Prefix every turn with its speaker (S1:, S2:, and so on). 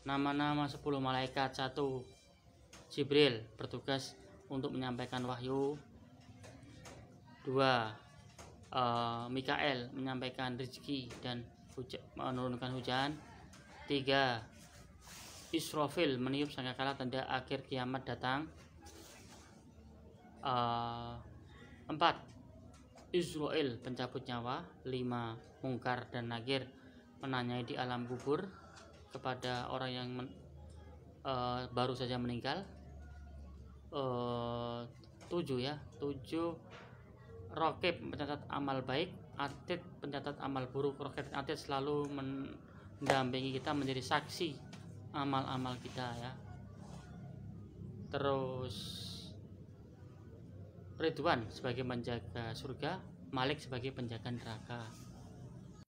S1: nama-nama 10 malaikat satu Jibril bertugas untuk menyampaikan wahyu. Dua uh, Mikael menyampaikan rezeki dan hujan, menurunkan hujan. Tiga Israfil meniup sangkakala tanda akhir kiamat datang. Uh, empat Israel pencabut nyawa. Lima Mungkar dan Nagir menanyai di alam kubur kepada orang yang men, uh, baru saja meninggal uh, tujuh ya tujuh Rokib pencatat amal baik Atid pencatat amal buruk. Rokib Atid selalu mendampingi kita menjadi saksi amal-amal kita ya. Terus Ridwan sebagai penjaga surga Malik sebagai penjaga neraka